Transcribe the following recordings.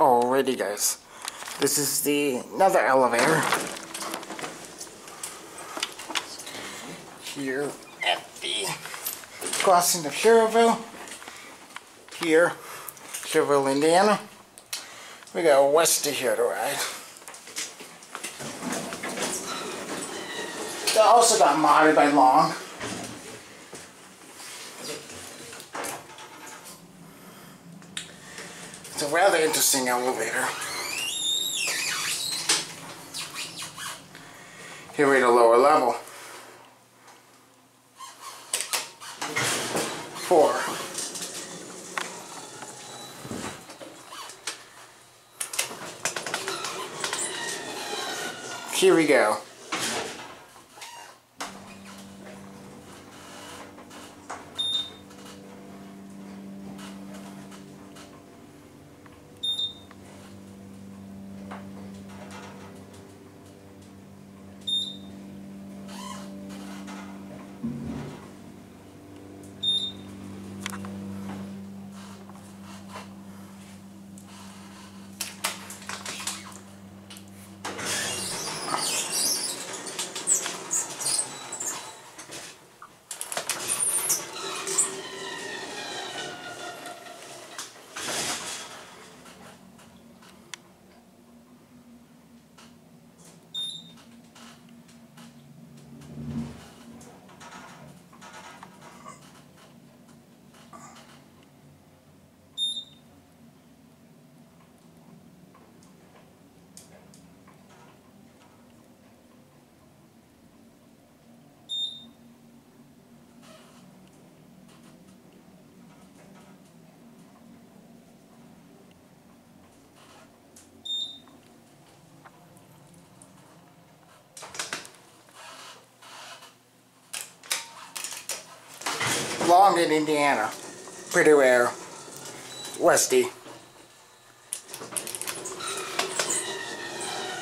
Alrighty guys, this is the another elevator here at the crossing of Schererville, here, Schererville, Indiana. We got west of here to ride. They also got modded by Long. It's a rather interesting elevator. Here we're at a lower level. Four. Here we go. Long in Indiana. Pretty rare. Westy.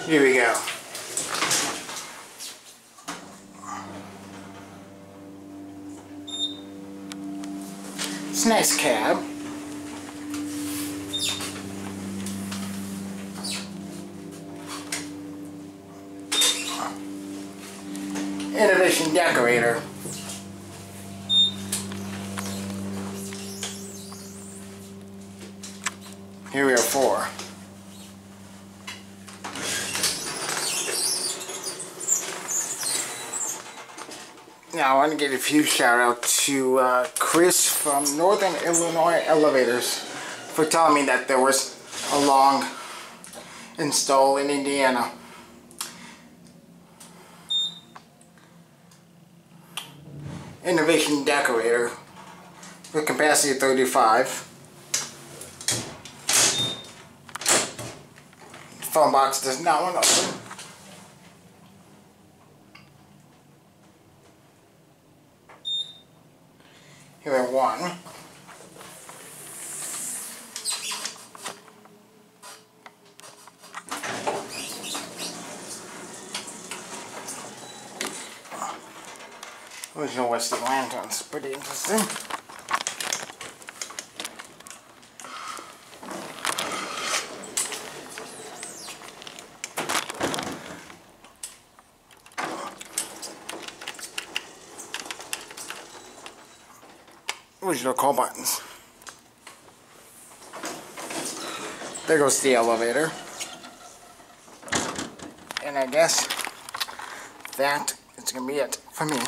Here we go. It's a nice cab. Innovation decorator. Here we are four. Now I want to give a few shout out to uh, Chris from Northern Illinois Elevators for telling me that there was a long install in Indiana. Innovation decorator with capacity of 35. Phone box does not want to open. Here we have one. Original Westy Lanterns, pretty interesting. Original call buttons. There goes the elevator. And I guess that is going to be it for me.